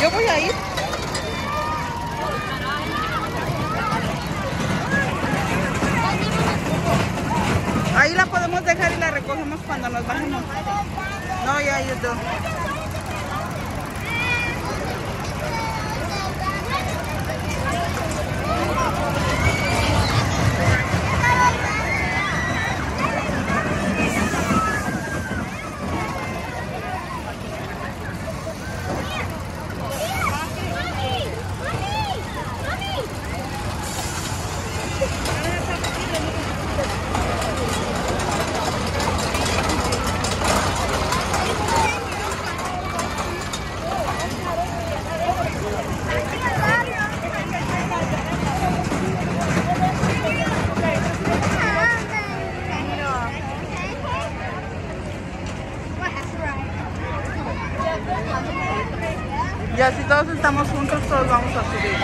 Yo voy a ir. Ahí la podemos dejar y la recogemos cuando nos bajemos. No, ya, yo Ya si todos estamos juntos, todos vamos a subir.